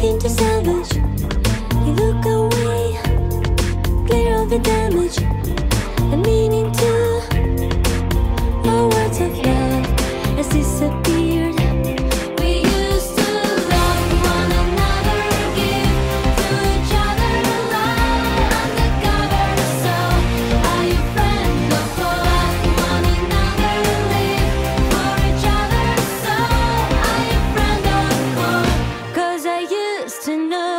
nothing to salvage. You look away, clear of the damage. to know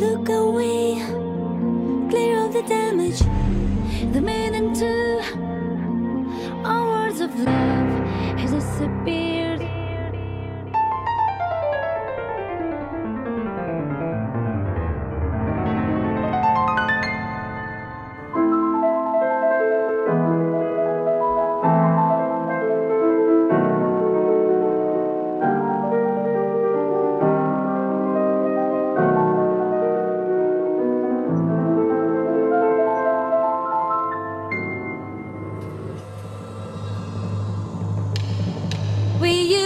look away, clear of the damage. The meaning to our words of love has disappeared. We